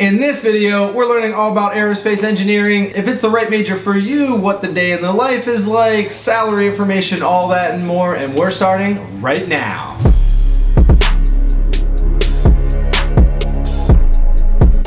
In this video, we're learning all about aerospace engineering, if it's the right major for you, what the day in the life is like, salary information, all that and more, and we're starting right now.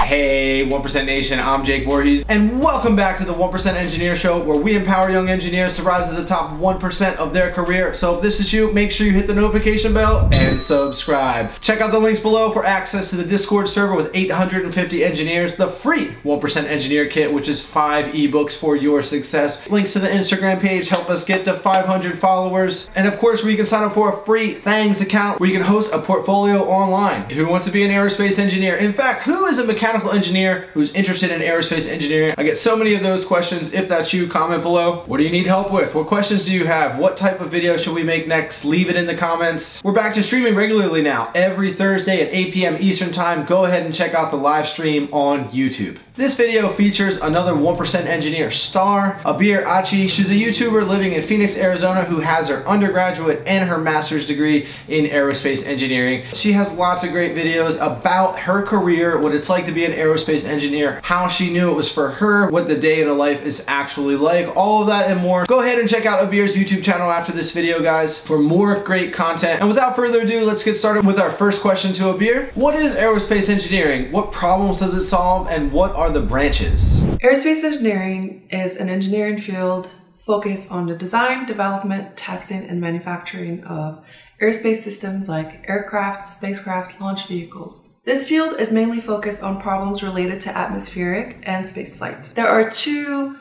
Hey 1% Nation, I'm Jake Voorhees, and welcome back to the 1% Engineer Show, where we empower young engineers to rise to the top 1% of their career. So if this is you, make sure you hit the notification bell and subscribe. Check out the links below for access to the Discord server with 850 engineers, the free 1% Engineer Kit, which is five ebooks for your success. Links to the Instagram page help us get to 500 followers. And of course, where you can sign up for a free Thangs account where you can host a portfolio online. Who wants to be an aerospace engineer? In fact, who is a mechanical mechanical engineer who's interested in aerospace engineering. I get so many of those questions. If that's you, comment below. What do you need help with? What questions do you have? What type of video should we make next? Leave it in the comments. We're back to streaming regularly now, every Thursday at 8 p.m. Eastern Time. Go ahead and check out the live stream on YouTube. This video features another 1% engineer star, Abir Achi. She's a YouTuber living in Phoenix, Arizona who has her undergraduate and her master's degree in aerospace engineering. She has lots of great videos about her career, what it's like to be an aerospace engineer, how she knew it was for her, what the day in her life is actually like, all of that and more. Go ahead and check out Abir's YouTube channel after this video, guys, for more great content. And without further ado, let's get started with our first question to Abir. What is aerospace engineering? What problems does it solve? And what are are the branches? Aerospace engineering is an engineering field focused on the design, development, testing, and manufacturing of aerospace systems like aircraft, spacecraft, launch vehicles. This field is mainly focused on problems related to atmospheric and spaceflight. There are two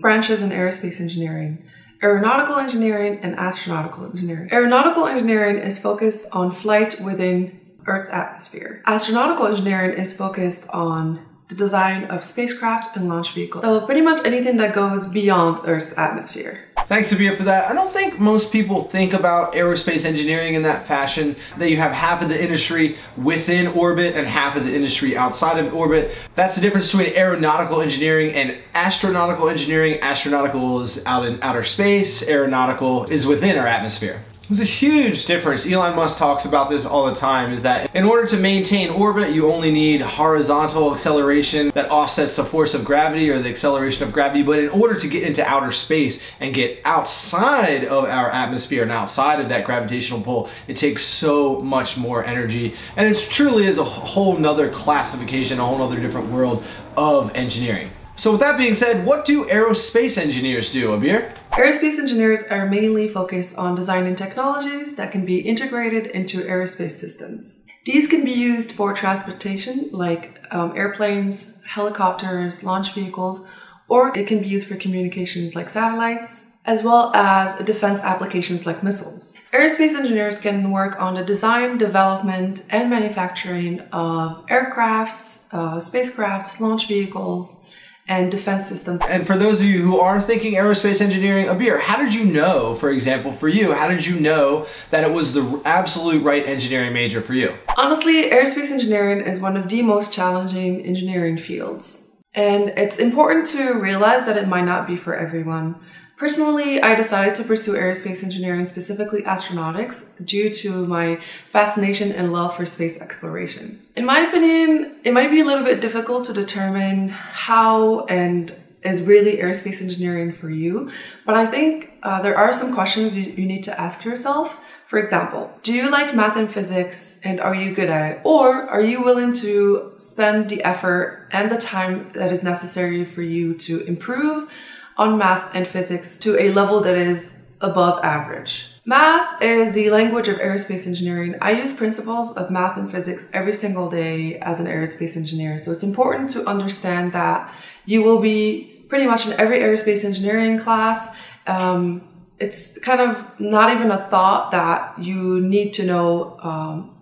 branches in aerospace engineering aeronautical engineering and astronautical engineering. Aeronautical engineering is focused on flight within Earth's atmosphere. Astronautical engineering is focused on the design of spacecraft and launch vehicles. So pretty much anything that goes beyond Earth's atmosphere. Thanks, Sophia, for that. I don't think most people think about aerospace engineering in that fashion, that you have half of the industry within orbit and half of the industry outside of orbit. That's the difference between aeronautical engineering and astronautical engineering. Astronautical is out in outer space, aeronautical is within our atmosphere. There's a huge difference. Elon Musk talks about this all the time is that in order to maintain orbit, you only need horizontal acceleration that offsets the force of gravity or the acceleration of gravity. But in order to get into outer space and get outside of our atmosphere and outside of that gravitational pull, it takes so much more energy. And it truly is a whole nother classification, a whole nother different world of engineering. So with that being said, what do aerospace engineers do, Abir? Aerospace engineers are mainly focused on designing technologies that can be integrated into aerospace systems. These can be used for transportation, like um, airplanes, helicopters, launch vehicles, or it can be used for communications like satellites, as well as defense applications like missiles. Aerospace engineers can work on the design, development, and manufacturing of aircrafts, uh, spacecrafts, launch vehicles, and defense systems. And for those of you who are thinking aerospace engineering, Abir, how did you know, for example, for you, how did you know that it was the absolute right engineering major for you? Honestly, aerospace engineering is one of the most challenging engineering fields. And it's important to realize that it might not be for everyone. Personally, I decided to pursue aerospace engineering, specifically astronautics, due to my fascination and love for space exploration. In my opinion, it might be a little bit difficult to determine how and is really aerospace engineering for you, but I think uh, there are some questions you, you need to ask yourself. For example, do you like math and physics and are you good at it? Or are you willing to spend the effort and the time that is necessary for you to improve on math and physics to a level that is above average. Math is the language of aerospace engineering. I use principles of math and physics every single day as an aerospace engineer. So it's important to understand that you will be pretty much in every aerospace engineering class. Um, it's kind of not even a thought that you need to know um,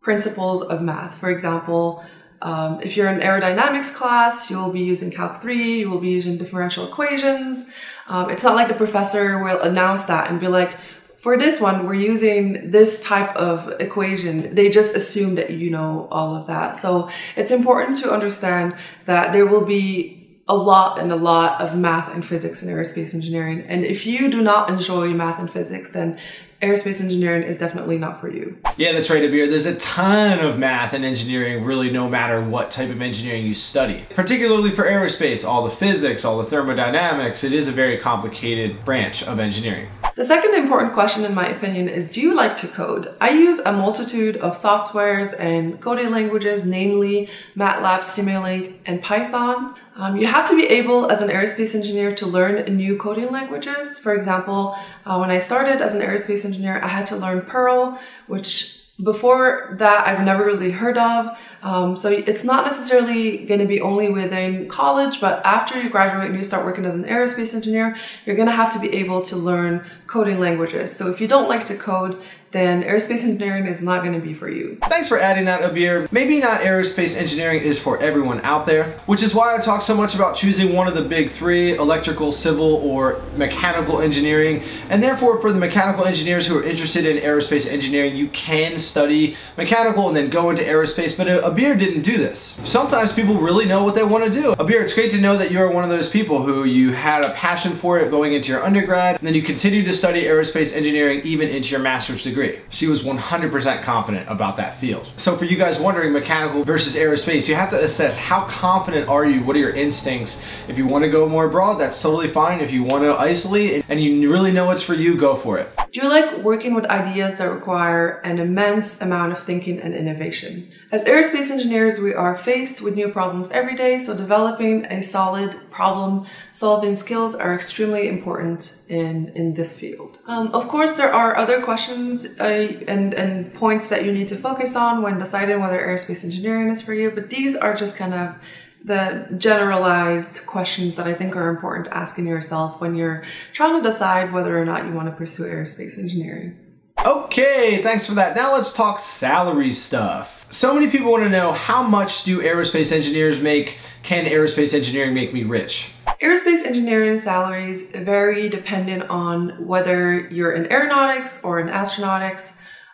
principles of math. For example, um, if you're in aerodynamics class, you will be using Calc 3, you will be using differential equations. Um, it's not like the professor will announce that and be like, for this one, we're using this type of equation. They just assume that you know all of that. So it's important to understand that there will be a lot and a lot of math and physics in aerospace engineering. And if you do not enjoy math and physics, then aerospace engineering is definitely not for you. Yeah, that's right, Abir. There's a ton of math and engineering, really, no matter what type of engineering you study. Particularly for aerospace, all the physics, all the thermodynamics, it is a very complicated branch of engineering. The second important question, in my opinion, is do you like to code? I use a multitude of softwares and coding languages, namely MATLAB, Simulink, and Python. Um, you have to be able, as an aerospace engineer, to learn new coding languages. For example, uh, when I started as an aerospace engineer, I had to learn Perl, which before that I've never really heard of. Um, so it's not necessarily going to be only within college, but after you graduate and you start working as an aerospace engineer, you're going to have to be able to learn coding languages. So if you don't like to code, then aerospace engineering is not going to be for you. Thanks for adding that, Abir. Maybe not aerospace engineering is for everyone out there, which is why I talk so much about choosing one of the big three, electrical, civil, or mechanical engineering. And therefore, for the mechanical engineers who are interested in aerospace engineering, you can study mechanical and then go into aerospace, but uh, Abir didn't do this. Sometimes people really know what they want to do. Abir, it's great to know that you're one of those people who you had a passion for it going into your undergrad, and then you continue to study aerospace engineering even into your master's degree degree. She was 100% confident about that field. So for you guys wondering mechanical versus aerospace, you have to assess how confident are you? What are your instincts? If you want to go more broad, that's totally fine. If you want to isolate and you really know what's for you, go for it. Do you like working with ideas that require an immense amount of thinking and innovation? As aerospace engineers, we are faced with new problems every day, so developing a solid problem solving skills are extremely important in, in this field. Um, of course, there are other questions uh, and, and points that you need to focus on when deciding whether aerospace engineering is for you, but these are just kind of the generalized questions that I think are important to asking yourself when you're trying to decide whether or not you want to pursue aerospace engineering. Okay, thanks for that. Now let's talk salary stuff. So many people want to know how much do aerospace engineers make? Can aerospace engineering make me rich? Aerospace engineering salaries vary dependent on whether you're in aeronautics or in astronautics.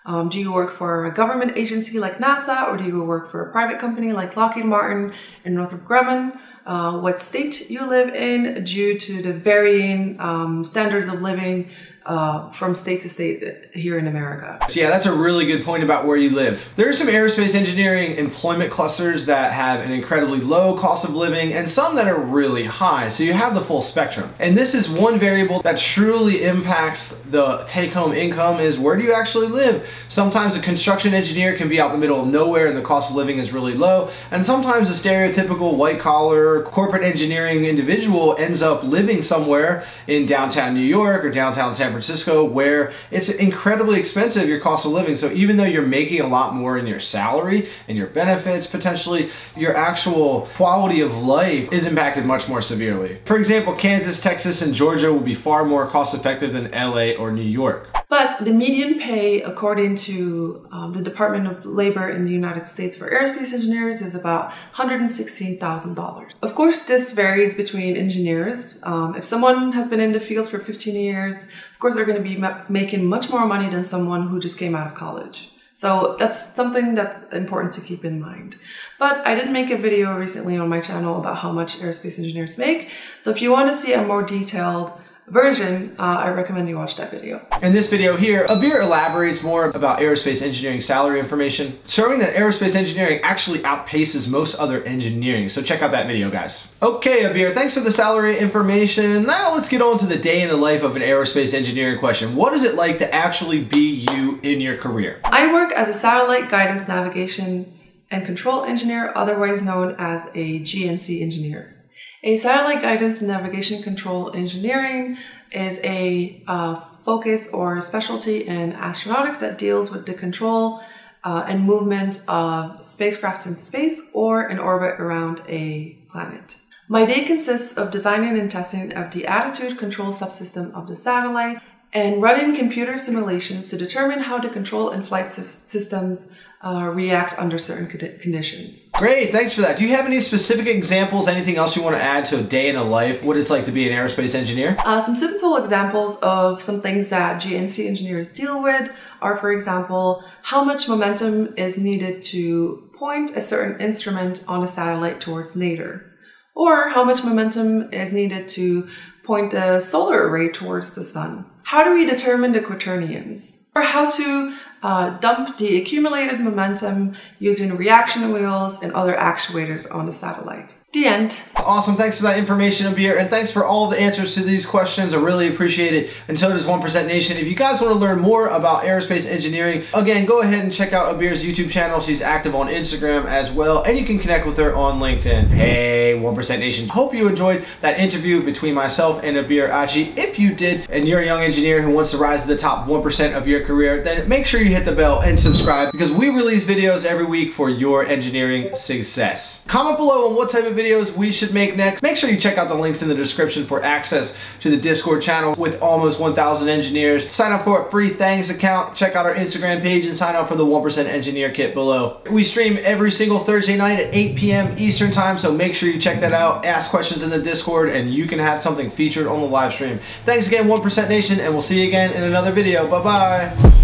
Um, do you work for a government agency like NASA or do you work for a private company like Lockheed Martin and Northrop Grumman? Uh, what state you live in due to the varying um, standards of living uh, from state to state here in America. So yeah, that's a really good point about where you live. There are some aerospace engineering employment clusters that have an incredibly low cost of living and some that are really high. So you have the full spectrum. And this is one variable that truly impacts the take-home income is where do you actually live? Sometimes a construction engineer can be out the middle of nowhere and the cost of living is really low. And sometimes a stereotypical white collar corporate engineering individual ends up living somewhere in downtown New York or downtown San Francisco Francisco where it's incredibly expensive, your cost of living. So even though you're making a lot more in your salary and your benefits, potentially your actual quality of life is impacted much more severely. For example, Kansas, Texas, and Georgia will be far more cost effective than LA or New York. But the median pay, according to um, the Department of Labor in the United States for aerospace engineers, is about $116,000. Of course, this varies between engineers. Um, if someone has been in the field for 15 years, of course, they're going to be ma- making much more money than someone who just came out of college. So that's something that's important to keep in mind. But I did make a video recently on my channel about how much aerospace engineers make. So if you want to see a more detailed version, uh, I recommend you watch that video. In this video here, Abir elaborates more about aerospace engineering salary information, showing that aerospace engineering actually outpaces most other engineering. So check out that video, guys. Okay, Abir, thanks for the salary information. Now let's get on to the day in the life of an aerospace engineering question. What is it like to actually be you in your career? I work as a satellite guidance navigation and control engineer, otherwise known as a GNC engineer. A satellite guidance and navigation control engineering is a uh, focus or specialty in astronautics that deals with the control uh, and movement of spacecrafts in space or in orbit around a planet. My day consists of designing and testing of the attitude control subsystem of the satellite and running computer simulations to determine how the control and flight systems uh, react under certain conditions. Great, thanks for that. Do you have any specific examples, anything else you want to add to a day in a life, what it's like to be an aerospace engineer? Uh, some simple examples of some things that GNC engineers deal with are, for example, how much momentum is needed to point a certain instrument on a satellite towards nadir, or how much momentum is needed to point a solar array towards the sun how do we determine the quaternions? Or how to uh, dump the accumulated momentum using reaction wheels and other actuators on the satellite. The end. Awesome. Thanks for that information, Abir. And thanks for all the answers to these questions. I really appreciate it. And so does 1% Nation. If you guys want to learn more about aerospace engineering, again, go ahead and check out Abir's YouTube channel. She's active on Instagram as well. And you can connect with her on LinkedIn. Hey, 1% Nation. Hope you enjoyed that interview between myself and Abir Achi. If you did, and you're a young engineer who wants to rise to the top 1% of your career, then make sure you hit the bell and subscribe because we release videos every week for your engineering success. Comment below on what type of videos we should make next. Make sure you check out the links in the description for access to the Discord channel with almost 1,000 engineers. Sign up for a free Thangs account, check out our Instagram page, and sign up for the 1% Engineer Kit below. We stream every single Thursday night at 8 p.m. Eastern Time, so make sure you check that out. Ask questions in the Discord, and you can have something featured on the live stream. Thanks again, 1% Nation, and we'll see you again in another video. Bye-bye.